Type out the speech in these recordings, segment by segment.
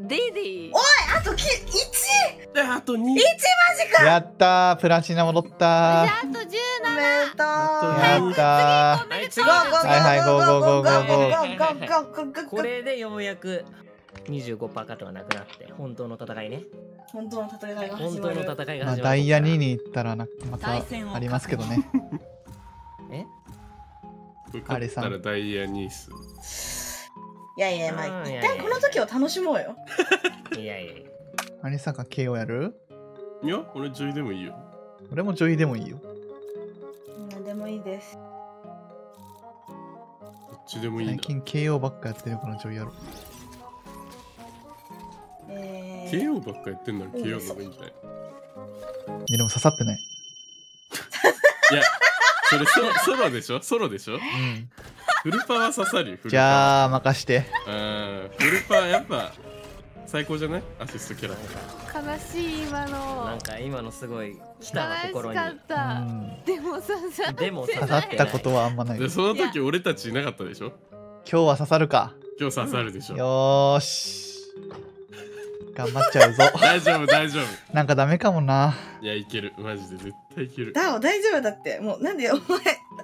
ディディおいあと 1! あと 2! 1マジか。やったプラチナ戻ったあと17やったー。次はいはいこれでようやく25%パーカがなくなって本当の戦いね。本当の戦いが本当の戦いが、まあ、ダイヤ2に行ったらなまたありますけどね。え？あれさダイヤ2っすいやいやまあ一うんいやいや。旦この時を楽しもうよ。いやいやいや。アニさんが KO やる？いや俺ジョイでもいいよ。俺もジョイでもいいよ。何でもいいです。どっちでもいいな。最近 KO ばっかやってるからジョイやろ。えー。KO ばっかやってんなら KO の方がいいんじゃない？いやでも刺さってない。いやそれソロソロでしょ？ソロでしょ？うんフルパワー刺さるよじゃあ任して。うん。フルパやっぱ最高じゃない？アシストキャラ悲しい今の。なんか今のすごい悲し来たわ心に。かっうたん。でもささでも刺さったことはあんまない。今でその時俺たちいなかったでしょ？日は刺さるか。今日刺さるでしょ、よーし頑張っちゃうぞ。大丈夫大丈夫。なんかダメかもな。いやいける。マジで絶対いける。ダオ大丈夫だって。もうなんでお前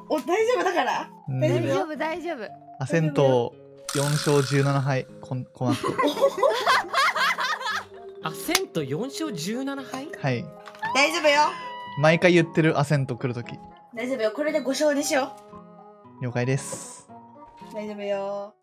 お大丈夫だから。うん。大丈大丈夫大丈夫。アセント4勝17敗。こんこの後。アセント4勝17敗？はい。大丈夫よ。毎回言ってるアセント来るとき。大丈夫よ。これで5勝にしよ了解です。う大丈夫よ